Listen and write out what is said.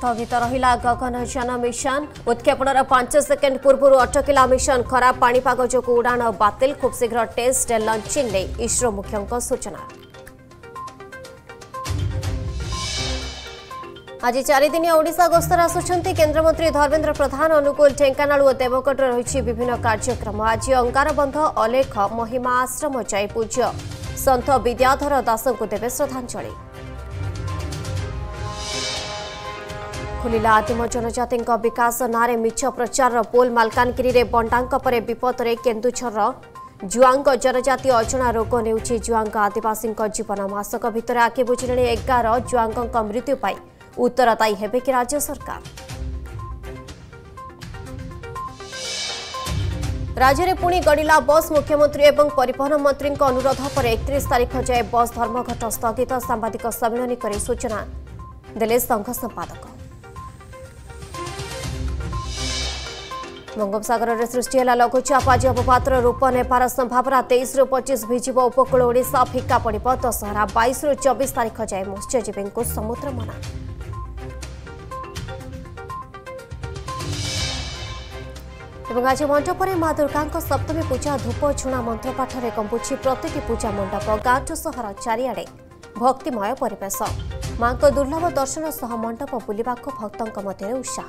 ସ୍ଥଗିତ ରହିଲା ଗଗନଯାନ ମିଶନ ଉତ୍କ୍ଷେପଣର ପାଞ୍ଚ ସେକେଣ୍ଡ ପୂର୍ବରୁ ଅଟକିଲା ମିଶନ ଖରାପ ପାଣିପାଗ ଯୋଗୁଁ ଉଡ଼ାଣ ବାତିଲ ଖୁବ୍ ଶୀଘ୍ର ଟେଷ୍ଟ ଲଞ୍ଚିଂ ନେଇ ଇସ୍ରୋ ମୁଖ୍ୟଙ୍କ ସୂଚନା ଆଜି ଚାରିଦିନିଆ ଓଡ଼ିଶା ଗସ୍ତରେ ଆସୁଛନ୍ତି କେନ୍ଦ୍ରମନ୍ତ୍ରୀ ଧର୍ମେନ୍ଦ୍ର ପ୍ରଧାନ ଅନୁଗୁଳ ଢେଙ୍କାନାଳ ଓ ଦେବଗଡ଼ରେ ରହିଛି ବିଭିନ୍ନ କାର୍ଯ୍ୟକ୍ରମ ଆଜି ଅଙ୍ଗାରବନ୍ଧ ଅଲେଖ ମହିମା ଆଶ୍ରମ ଯାଇ ପୂଜ୍ୟ ସନ୍ଥ ବିଦ୍ୟାଧର ଦାସଙ୍କୁ ଦେବେ ଶ୍ରଦ୍ଧାଞ୍ଜଳି ଖୋଲିଲା ଆଦିମ ଜନଜାତିଙ୍କ ବିକାଶ ନାଁରେ ମିଛ ପ୍ରଚାରର ପୋଲ ମାଲକାନଗିରିରେ ବଣ୍ଟାଙ୍କ ପରେ ବିପଦରେ କେନ୍ଦୁଝରର ଜୁଆଙ୍ଗ ଜନଜାତି ଅଜଣା ରୋଗ ନେଉଛି ଜୁଆଙ୍ଗ ଆଦିବାସୀଙ୍କ ଜୀବନ ମାସକ ଭିତରେ ଆଖି ବୁଝିଲେଣି ଏଗାର ଜୁଆଙ୍ଗଙ୍କ ମୃତ୍ୟୁ ପାଇଁ ଉତ୍ତରଦାୟୀ ହେବେ କି ରାଜ୍ୟ ସରକାର ରାଜ୍ୟରେ ପୁଣି ଗଡ଼ିଲା ବସ୍ ମୁଖ୍ୟମନ୍ତ୍ରୀ ଏବଂ ପରିବହନ ମନ୍ତ୍ରୀଙ୍କ ଅନୁରୋଧ ପରେ ଏକତିରିଶ ତାରିଖ ଯାଏଁ ବସ୍ ଧର୍ମଘଟ ସ୍ଥଗିତ ସାମ୍ବାଦିକ ସମ୍ମିଳନୀ କରି ସୂଚନା ଦେଲେ ସଂଘ ସମ୍ପାଦକ ବଙ୍ଗୋପସାଗରରେ ସୃଷ୍ଟି ହେଲା ଲଘୁଚାପ ଆଜି ଅବପାତର ରୂପ ନେବାର ସମ୍ଭାବନା ତେଇଶରୁ ପଚିଶ ଭିଜିବ ଉପକୂଳ ଓଡ଼ିଶା ଫିକା ପଡ଼ିବ ଦଶହରା ବାଇଶରୁ ଚବିଶ ତାରିଖ ଯାଏ ମତ୍ସ୍ୟଜୀବୀଙ୍କୁ ସମୁଦ୍ର ମନା ଏବଂ ଆଜି ମଣ୍ଡପରେ ମା ଦୁର୍ଗାଙ୍କ ସପ୍ତମୀ ପୂଜା ଧୂପ ଛୁଣା ମନ୍ତ୍ରପାଠରେ କମ୍ପୁଛି ପ୍ରତିଟି ପୂଜା ମଣ୍ଡପ ଗାଁଠୁ ସହର ଚାରିଆଡ଼େ ଭକ୍ତିମୟ ପରିବେଶ ମାଙ୍କ ଦୁର୍ଲଭ ଦର୍ଶନ ସହ ମଣ୍ଡପ ବୁଲିବାକୁ ଭକ୍ତଙ୍କ ମଧ୍ୟରେ ଉତ୍ସାହ